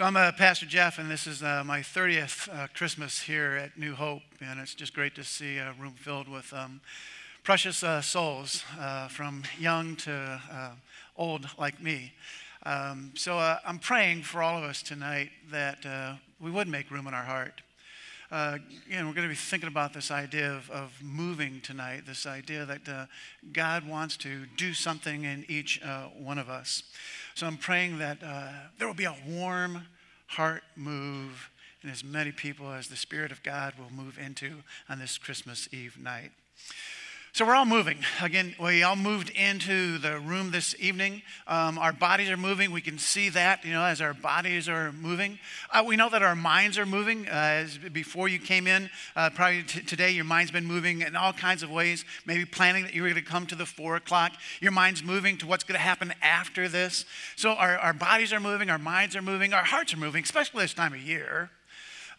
So I'm uh, Pastor Jeff, and this is uh, my 30th uh, Christmas here at New Hope, and it's just great to see a room filled with um, precious uh, souls, uh, from young to uh, old like me. Um, so I'm praying for all of us tonight that we would make room in our heart. Uh, we're going to be thinking about this idea of, of moving tonight, this idea that God wants to do something in each one of us. So I'm praying that uh, there will be a warm heart move in as many people as the Spirit of God will move into on this Christmas Eve night. So we're all moving. Again, we all moved into the room this evening. Um, our bodies are moving. We can see that, you know, as our bodies are moving. Uh, we know that our minds are moving. Uh, as before you came in, uh, probably t- today, your mind's been moving in all kinds of ways. Maybe planning that you were going to come to the four o'clock. Your mind's moving to what's going to happen after this. So our, our bodies are moving, our minds are moving, our hearts are moving, especially this time of year.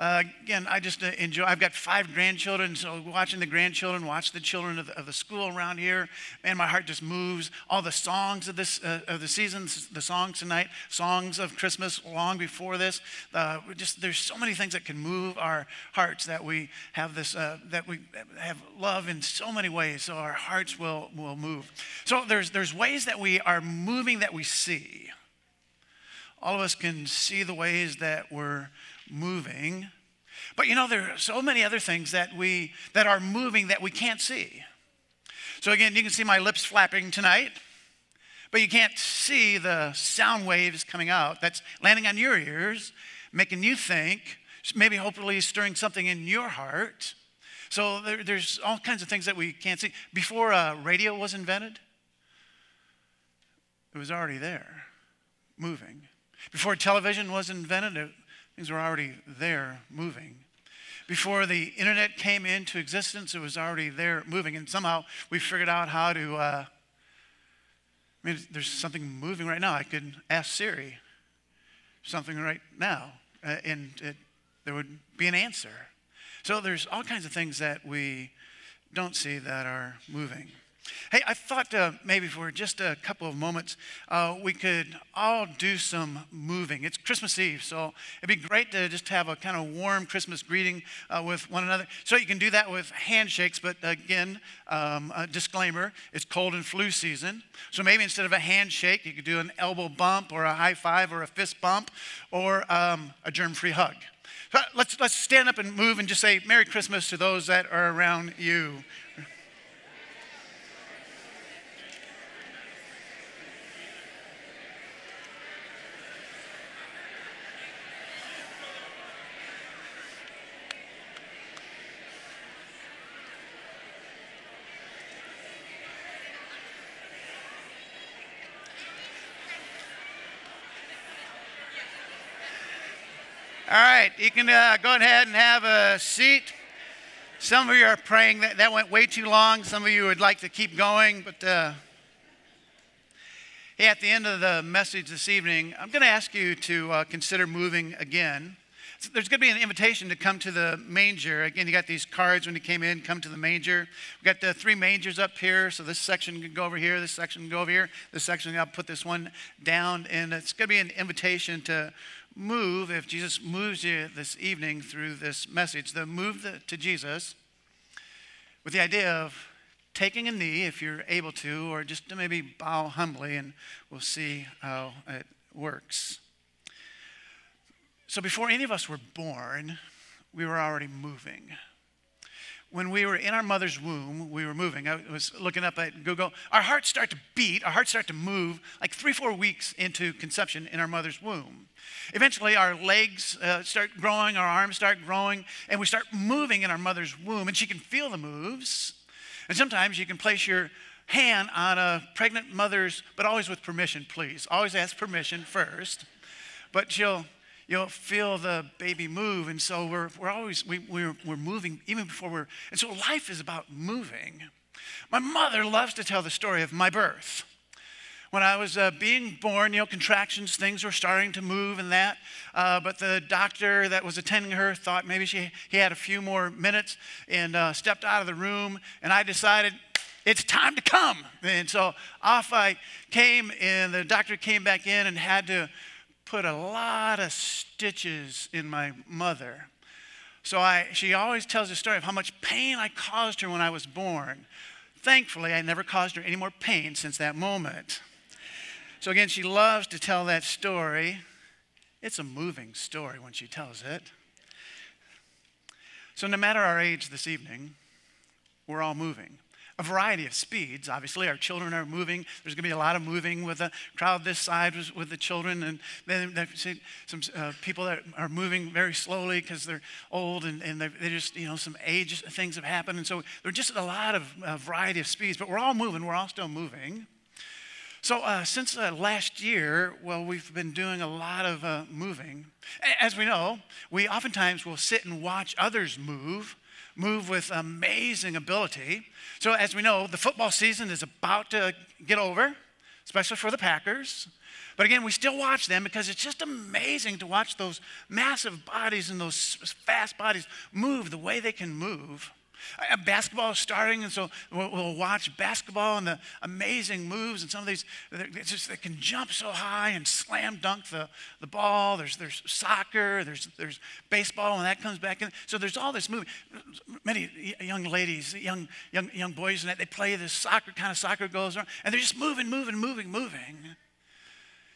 Uh, again, I just uh, enjoy. I've got five grandchildren, so watching the grandchildren, watch the children of the, of the school around here, man, my heart just moves. All the songs of this uh, of the seasons, the songs tonight, songs of Christmas long before this. Uh, just there's so many things that can move our hearts that we have this uh, that we have love in so many ways. So our hearts will will move. So there's there's ways that we are moving that we see. All of us can see the ways that we're moving. But you know, there are so many other things that we that are moving that we can't see. So again, you can see my lips flapping tonight, but you can't see the sound waves coming out that's landing on your ears, making you think, maybe hopefully stirring something in your heart. So there, there's all kinds of things that we can't see. Before uh, radio was invented, it was already there, moving. Before television was invented, it Things were already there moving. Before the internet came into existence, it was already there moving. And somehow we figured out how to. Uh, I mean, there's something moving right now. I could ask Siri something right now, uh, and it, there would be an answer. So there's all kinds of things that we don't see that are moving. Hey, I thought uh, maybe for just a couple of moments uh, we could all do some moving. It's Christmas Eve, so it'd be great to just have a kind of warm Christmas greeting uh, with one another. So you can do that with handshakes, but again, um, a disclaimer it's cold and flu season. So maybe instead of a handshake, you could do an elbow bump or a high five or a fist bump or um, a germ free hug. Let's, let's stand up and move and just say Merry Christmas to those that are around you. All right, you can uh, go ahead and have a seat. Some of you are praying that that went way too long. Some of you would like to keep going, but uh, hey, at the end of the message this evening, I'm going to ask you to uh, consider moving again. There's going to be an invitation to come to the manger. Again, you got these cards when you came in, come to the manger. We've got the three mangers up here. So this section can go over here, this section can go over here, this section, I'll put this one down. And it's going to be an invitation to move, if Jesus moves you this evening through this message, the move to Jesus with the idea of taking a knee if you're able to, or just to maybe bow humbly, and we'll see how it works. So, before any of us were born, we were already moving when we were in our mother's womb, we were moving. I was looking up at Google. Our hearts start to beat, our hearts start to move like three, four weeks into conception in our mother's womb. Eventually, our legs uh, start growing, our arms start growing, and we start moving in our mother's womb, and she can feel the moves. And sometimes you can place your hand on a pregnant mother's, but always with permission, please. Always ask permission first. But she'll you'll feel the baby move. And so we're, we're always, we, we're, we're moving even before we're, and so life is about moving. My mother loves to tell the story of my birth. When I was uh, being born, you know, contractions, things were starting to move and that. Uh, but the doctor that was attending her thought maybe she, he had a few more minutes and uh, stepped out of the room. And I decided, it's time to come. And so off I came, and the doctor came back in and had to put a lot of stitches in my mother. So I, she always tells the story of how much pain I caused her when I was born. Thankfully, I never caused her any more pain since that moment. So again, she loves to tell that story. It's a moving story when she tells it. So, no matter our age this evening, we're all moving. A variety of speeds. Obviously, our children are moving. There's going to be a lot of moving with a crowd this side with the children, and then some uh, people that are moving very slowly because they're old and, and they just, you know, some age things have happened. And so there's just a lot of uh, variety of speeds, but we're all moving. We're all still moving. So, uh, since uh, last year, well, we've been doing a lot of uh, moving. As we know, we oftentimes will sit and watch others move, move with amazing ability. So, as we know, the football season is about to get over, especially for the Packers. But again, we still watch them because it's just amazing to watch those massive bodies and those fast bodies move the way they can move. Basketball is starting, and so we'll, watch basketball and the amazing moves, and some of these, just, they can jump so high and slam dunk the, the ball. There's, there's soccer, there's, there's baseball, and that comes back in. So there's all this moving. Many young ladies, young, young, young boys, and that, they play this soccer, kind of soccer goes on, and they're just moving, moving, moving, moving.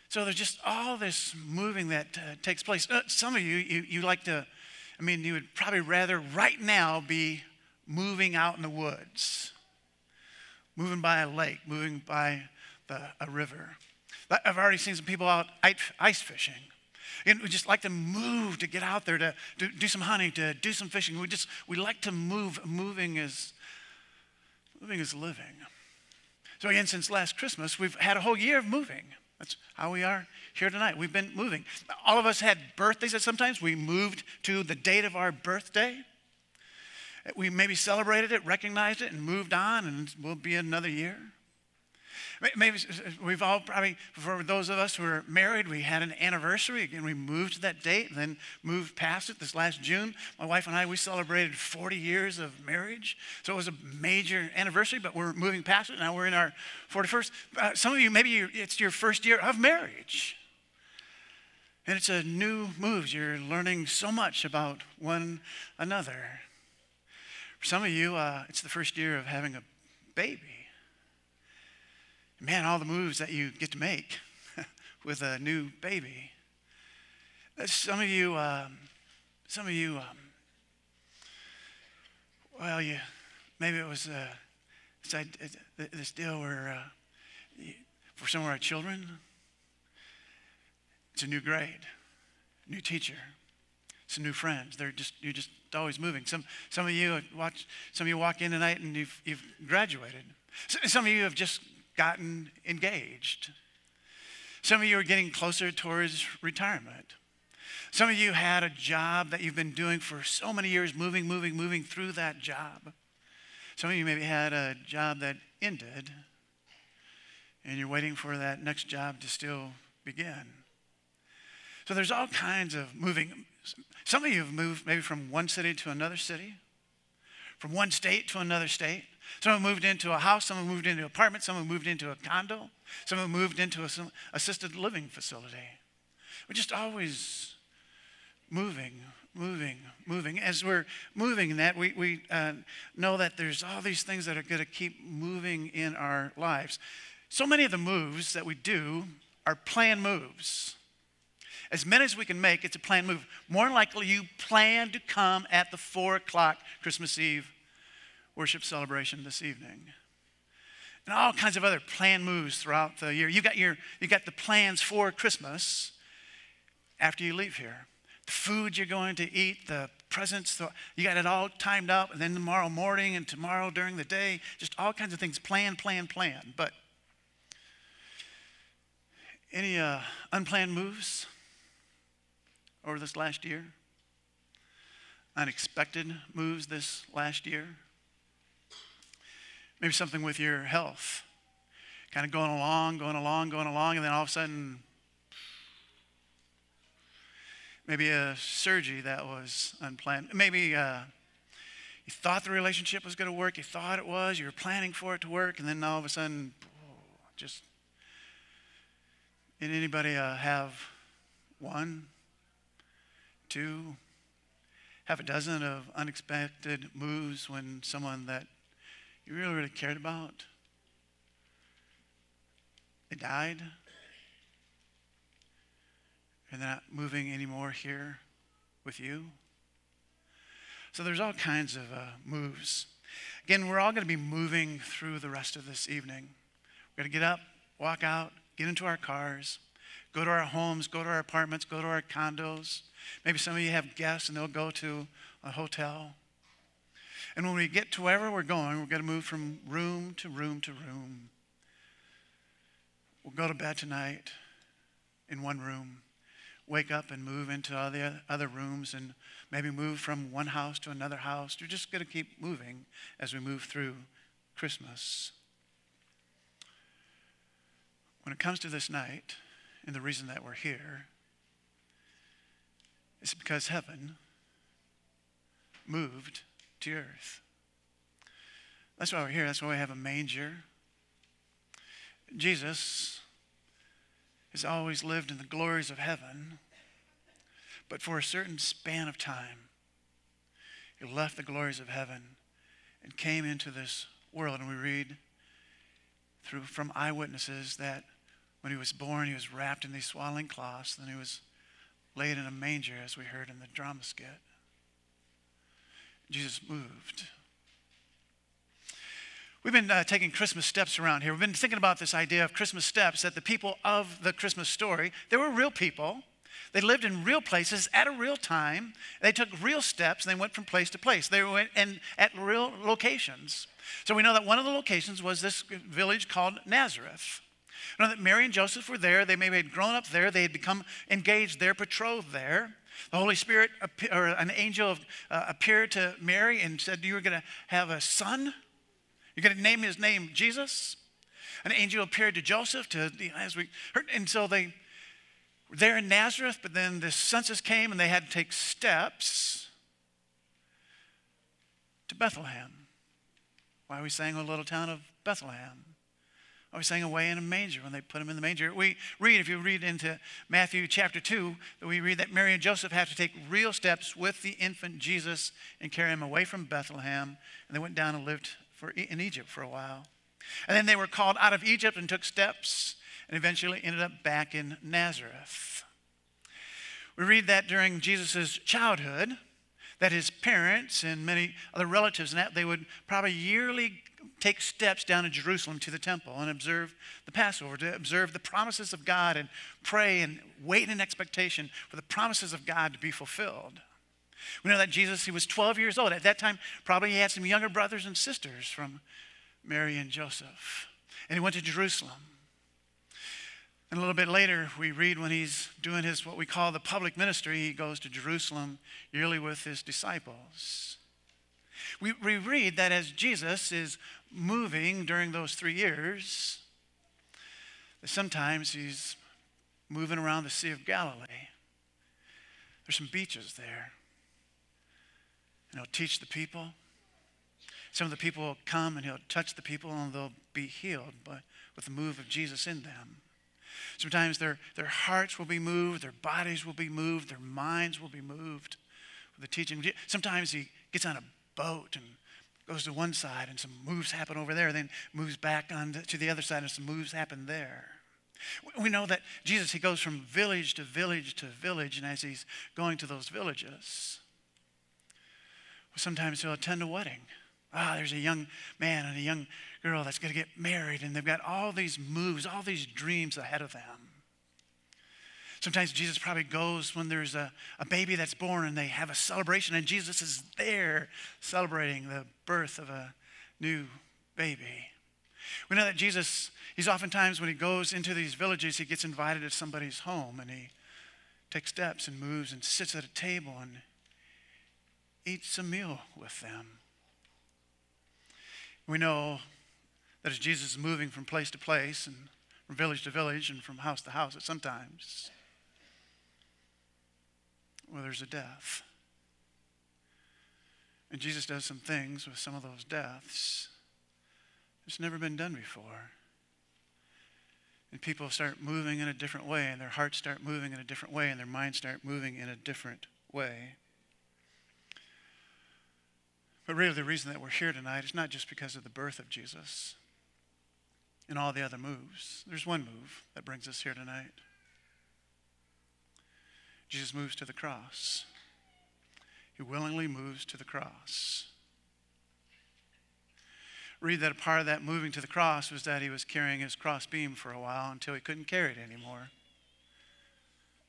So there's just all this moving that uh, takes place. Uh, some of you, you, you like to, I mean, you would probably rather right now be moving out in the woods, moving by a lake, moving by the, a river. I've already seen some people out ice fishing. And we just like to move to get out there to, to do some hunting, to do some fishing. We just we like to move. Moving is moving is living. So again, since last Christmas, we've had a whole year of moving. That's how we are here tonight. We've been moving. All of us had birthdays that sometimes we moved to the date of our birthday we maybe celebrated it, recognized it, and moved on, and we'll be another year. Maybe we've all probably, for those of us who are married, we had an anniversary. Again, we moved to that date and then moved past it this last June. My wife and I, we celebrated 40 years of marriage. So it was a major anniversary, but we're moving past it. Now we're in our 41st. Uh, some of you, maybe it's your first year of marriage. And it's a new move. You're learning so much about one another. For some of you, uh, it's the first year of having a baby. Man, all the moves that you get to make with a new baby. Uh, some of you, um, some of you, um, well, you maybe it was uh, this deal where uh, for some of our children, it's a new grade, new teacher, some new friends. They're just you're just always moving. Some some of you watch some of you walk in tonight and you've you've graduated. Some of you have just gotten engaged. Some of you are getting closer towards retirement. Some of you had a job that you've been doing for so many years, moving, moving, moving through that job. Some of you maybe had a job that ended, and you're waiting for that next job to still begin. So there's all kinds of moving. Some of you have moved maybe from one city to another city, from one state to another state. Some have moved into a house, some have moved into an apartment, some have moved into a condo, some have moved into an assisted living facility. We're just always moving, moving, moving. As we're moving in that, we, we uh, know that there's all these things that are going to keep moving in our lives. So many of the moves that we do are planned moves. As many as we can make, it's a planned move. More likely, you plan to come at the 4 o'clock Christmas Eve worship celebration this evening. And all kinds of other planned moves throughout the year. You've got, your, you've got the plans for Christmas after you leave here. The food you're going to eat, the presents, the, you got it all timed up, and then tomorrow morning and tomorrow during the day, just all kinds of things plan, plan, plan. But any uh, unplanned moves? Over this last year? Unexpected moves this last year? Maybe something with your health. Kind of going along, going along, going along, and then all of a sudden, maybe a surgery that was unplanned. Maybe uh, you thought the relationship was going to work, you thought it was, you were planning for it to work, and then all of a sudden, just. Did anybody uh, have one, two, half a dozen of unexpected moves when someone that you really, really cared about, they died, and they're not moving anymore here with you. So there's all kinds of uh, moves. Again, we're all going to be moving through the rest of this evening. We're going to get up, walk out, get into our cars, go to our homes, go to our apartments, go to our condos. Maybe some of you have guests and they'll go to a hotel. And when we get to wherever we're going, we're going to move from room to room to room. We'll go to bed tonight in one room, wake up and move into other, other rooms, and maybe move from one house to another house. You're just going to keep moving as we move through Christmas. When it comes to this night, and the reason that we're here, is because heaven moved to earth. That's why we're here. That's why we have a manger. Jesus has always lived in the glories of heaven, but for a certain span of time, he left the glories of heaven and came into this world. And we read through from eyewitnesses that when he was born, he was wrapped in these swaddling cloths, then he was laid in a manger, as we heard in the drama skit. Jesus moved. We've been uh, taking Christmas steps around here. We've been thinking about this idea of Christmas steps that the people of the Christmas story, they were real people. They lived in real places at a real time. They took real steps and they went from place to place. They went in, at real locations. So we know that one of the locations was this village called Nazareth. We know that Mary and Joseph were there. They maybe had grown up there. They had become engaged there, betrothed there. The Holy Spirit or an angel uh, appeared to Mary and said, You are going to have a son. You're going to name his name Jesus. An angel appeared to Joseph to, as we heard, and so they were there in Nazareth, but then the census came and they had to take steps to Bethlehem. Why we sang a little town of Bethlehem. I was saying away in a manger when they put him in the manger. We read, if you read into Matthew chapter 2, that we read that Mary and Joseph have to take real steps with the infant Jesus and carry him away from Bethlehem. And they went down and lived for, in Egypt for a while. And then they were called out of Egypt and took steps and eventually ended up back in Nazareth. We read that during Jesus' childhood, that his parents and many other relatives and that they would probably yearly take steps down to Jerusalem to the temple and observe the Passover, to observe the promises of God and pray and wait in expectation for the promises of God to be fulfilled. We know that Jesus, he was 12 years old. At that time, probably he had some younger brothers and sisters from Mary and Joseph. And he went to Jerusalem. And a little bit later, we read when he's doing his what we call the public ministry, he goes to Jerusalem yearly with his disciples. We, we read that as Jesus is moving during those three years, sometimes he's moving around the Sea of Galilee. There's some beaches there. And he'll teach the people. Some of the people will come and he'll touch the people and they'll be healed by, with the move of Jesus in them. Sometimes their, their hearts will be moved, their bodies will be moved, their minds will be moved with the teaching. Sometimes he gets on a boat and goes to one side and some moves happen over there, then moves back on to the other side and some moves happen there. We know that Jesus, he goes from village to village to village, and as he's going to those villages, sometimes he'll attend a wedding. Ah, there's a young man and a young girl that's going to get married, and they've got all these moves, all these dreams ahead of them. Sometimes Jesus probably goes when there's a, a baby that's born and they have a celebration, and Jesus is there celebrating the birth of a new baby. We know that Jesus, he's oftentimes when he goes into these villages, he gets invited to somebody's home and he takes steps and moves and sits at a table and eats a meal with them. We know that as Jesus is moving from place to place and from village to village and from house to house, that sometimes there's a death. And Jesus does some things with some of those deaths. It's never been done before. And people start moving in a different way, and their hearts start moving in a different way, and their minds start moving in a different way. But really, the reason that we're here tonight is not just because of the birth of Jesus and all the other moves. There's one move that brings us here tonight. Jesus moves to the cross. He willingly moves to the cross. Read that a part of that moving to the cross was that he was carrying his cross beam for a while until he couldn't carry it anymore.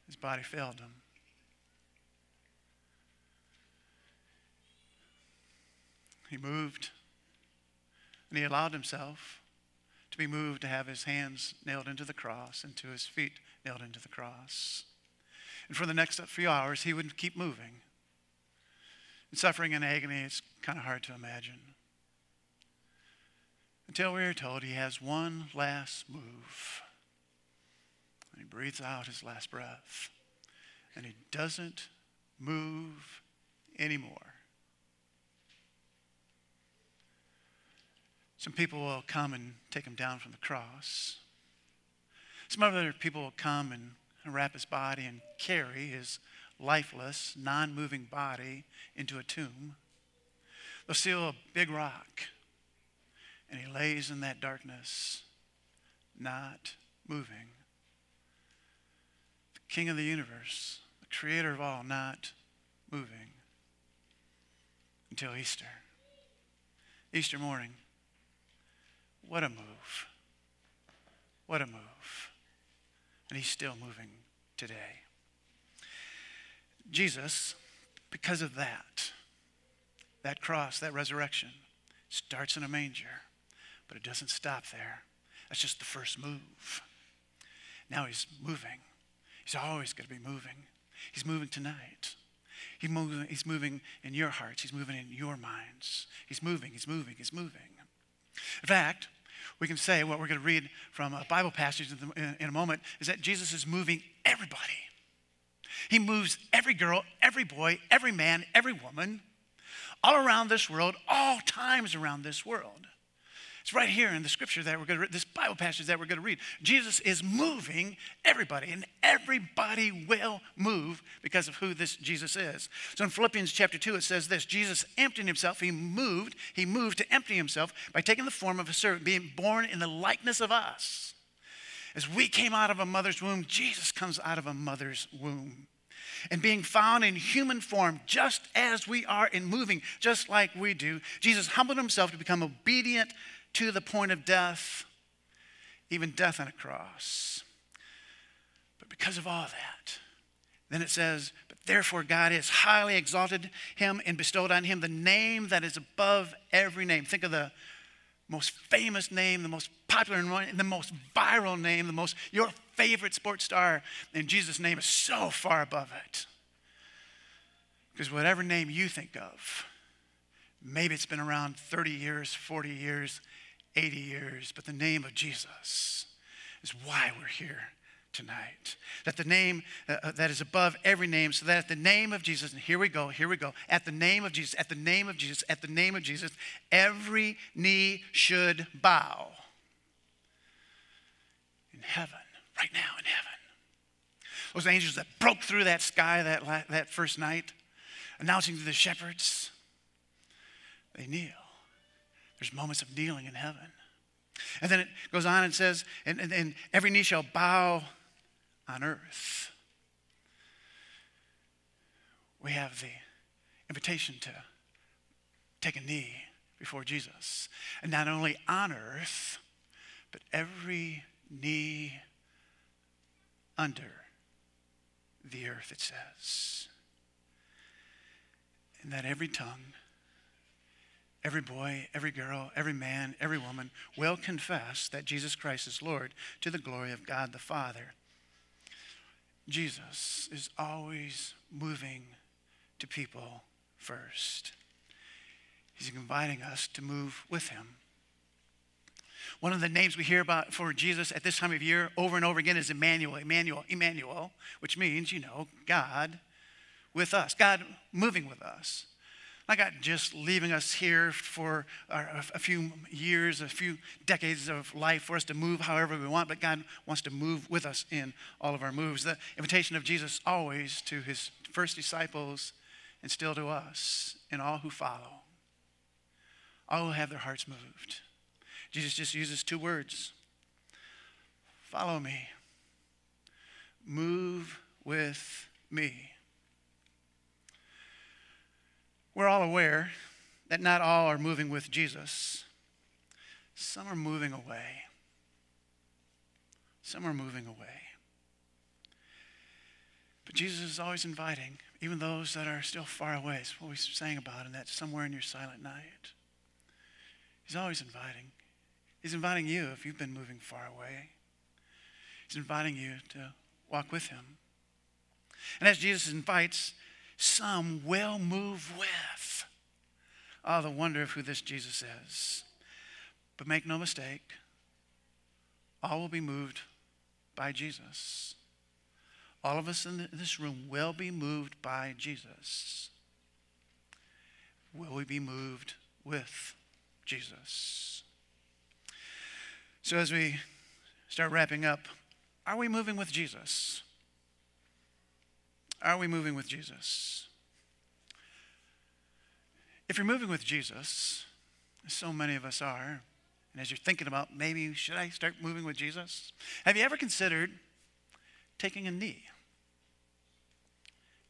His body failed him. He moved and he allowed himself to be moved to have his hands nailed into the cross and to his feet nailed into the cross. And for the next few hours, he would keep moving. And suffering and agony, it's kind of hard to imagine. Until we are told he has one last move. And he breathes out his last breath. And he doesn't move anymore. Some people will come and take him down from the cross. Some other people will come and wrap his body and carry his lifeless, non moving body into a tomb. They'll seal a big rock, and he lays in that darkness, not moving. The King of the universe, the creator of all, not moving until Easter. Easter morning. What a move. What a move. And he's still moving today. Jesus, because of that, that cross, that resurrection, starts in a manger, but it doesn't stop there. That's just the first move. Now he's moving. He's always going to be moving. He's moving tonight. He's moving, he's moving in your hearts. He's moving in your minds. He's moving, he's moving, he's moving. In fact, we can say what we're going to read from a Bible passage in a moment is that Jesus is moving everybody. He moves every girl, every boy, every man, every woman, all around this world, all times around this world. It's right here in the scripture that we're going to read, this Bible passage that we're going to read. Jesus is moving everybody, and everybody will move because of who this Jesus is. So in Philippians chapter 2, it says this Jesus emptied himself, he moved, he moved to empty himself by taking the form of a servant, being born in the likeness of us. As we came out of a mother's womb, Jesus comes out of a mother's womb. And being found in human form, just as we are in moving, just like we do, Jesus humbled himself to become obedient to the point of death, even death on a cross. But because of all that, then it says, But therefore God has highly exalted him and bestowed on him the name that is above every name. Think of the most famous name, the most popular and the most viral name, the most your favorite sports star, and Jesus' name is so far above it. Because whatever name you think of, maybe it's been around 30 years, 40 years, 80 years, but the name of Jesus is why we're here tonight. That the name uh, uh, that is above every name, so that at the name of Jesus, and here we go, here we go, at the name of Jesus, at the name of Jesus, at the name of Jesus, every knee should bow in heaven, right now in heaven. Those angels that broke through that sky that, that first night, announcing to the shepherds, they kneel. There's moments of kneeling in heaven. And then it goes on and says, and, and, and every knee shall bow on earth. We have the invitation to take a knee before Jesus. And not only on earth, but every knee under the earth, it says. And that every tongue every boy, every girl, every man, every woman will confess that Jesus Christ is Lord to the glory of God the Father. Jesus is always moving to people first. He's inviting us to move with him. One of the names we hear about for Jesus at this time of year over and over again is Emmanuel, Emmanuel, Emmanuel, which means, you know, God with us, God moving with us. Not God just leaving us here for a few years, a few decades of life for us to move however we want, but God wants to move with us in all of our moves. The invitation of Jesus always to his first disciples and still to us and all who follow, all who have their hearts moved. Jesus just uses two words follow me, move with me. We're all aware that not all are moving with Jesus. Some are moving away. Some are moving away. But Jesus is always inviting, even those that are still far away. It's what we sang about in that somewhere in your silent night. He's always inviting. He's inviting you if you've been moving far away. He's inviting you to walk with him. And as Jesus invites, some will move with. Oh, the wonder of who this Jesus is. But make no mistake, all will be moved by Jesus. All of us in this room will be moved by Jesus. Will we be moved with Jesus? So, as we start wrapping up, are we moving with Jesus? Are we moving with Jesus? If you're moving with Jesus, so many of us are, and as you're thinking about maybe should I start moving with Jesus, have you ever considered taking a knee?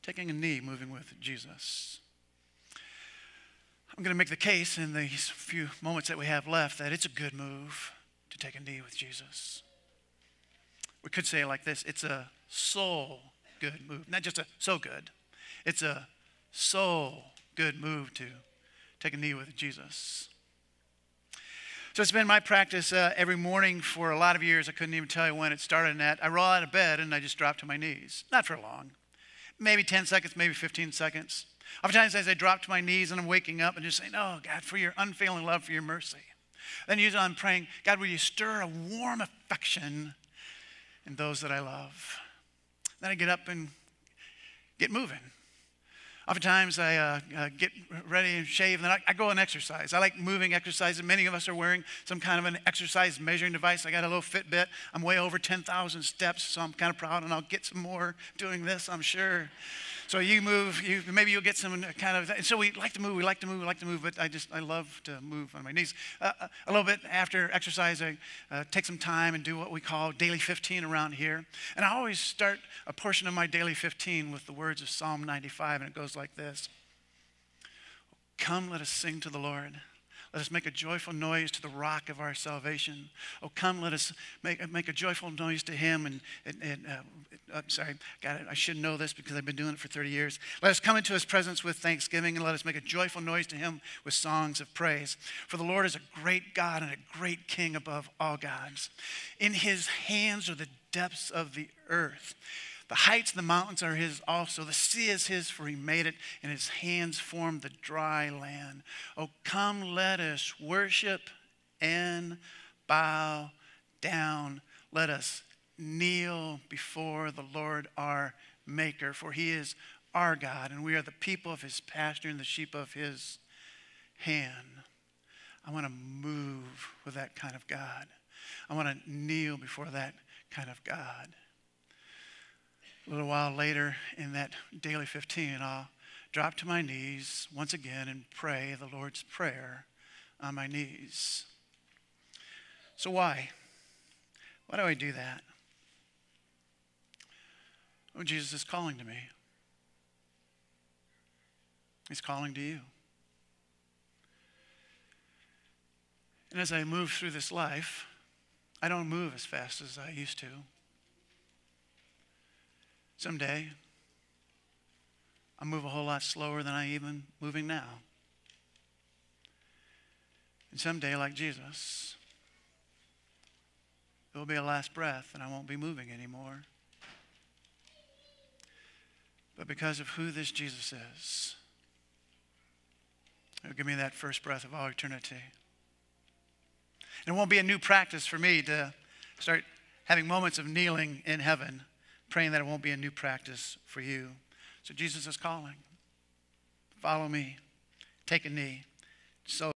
Taking a knee, moving with Jesus. I'm going to make the case in these few moments that we have left that it's a good move to take a knee with Jesus. We could say it like this it's a soul good move. Not just a so good, it's a so good move to take a knee with Jesus. So it's been my practice uh, every morning for a lot of years. I couldn't even tell you when it started at. I roll out of bed and I just drop to my knees. Not for long. Maybe 10 seconds, maybe 15 seconds. Oftentimes as I drop to my knees and I'm waking up and just saying, Oh, God, for your unfailing love, for your mercy. Then usually I'm praying, God, will you stir a warm affection in those that I love? Then I get up and get moving. Oftentimes I uh, uh, get ready and shave, and then I, I, go and exercise. I like moving exercise, and many of us are wearing some kind of an exercise measuring device. I got a little Fitbit. I'm way over 10,000 steps, so I'm kind of proud, and I'll get some more doing this, I'm sure. So you move, you, maybe you'll get some kind of, so we like to move, we like to move, we like to move, but I just, I love to move on my knees. Uh, uh, a little bit after exercise, I uh, take some time and do what we call daily 15 around here. And I always start a portion of my daily 15 with the words of Psalm 95, and it goes like this Come, let us sing to the Lord. Let us make a joyful noise to the rock of our salvation. Oh, come, let us make, make a joyful noise to him. And, and, and uh, uh, sorry, got it. I should know this because I've been doing it for 30 years. Let us come into his presence with thanksgiving and let us make a joyful noise to him with songs of praise. For the Lord is a great God and a great king above all gods. In his hands are the depths of the earth. The heights of the mountains are his also. The sea is his, for he made it, and his hands formed the dry land. Oh, come, let us worship and bow down. Let us kneel before the Lord our Maker, for he is our God, and we are the people of his pasture and the sheep of his hand. I want to move with that kind of God. I want to kneel before that kind of God. A little while later in that daily 15, I'll drop to my knees once again and pray the Lord's Prayer on my knees. So, why? Why do I do that? Oh, Jesus is calling to me. He's calling to you. And as I move through this life, I don't move as fast as I used to. Someday, I'll move a whole lot slower than I even moving now. And someday, like Jesus, there will be a last breath and I won't be moving anymore. But because of who this Jesus is, it'll give me that first breath of all eternity. And it won't be a new practice for me to start having moments of kneeling in heaven praying that it won't be a new practice for you. So Jesus is calling. Follow me. take a knee. So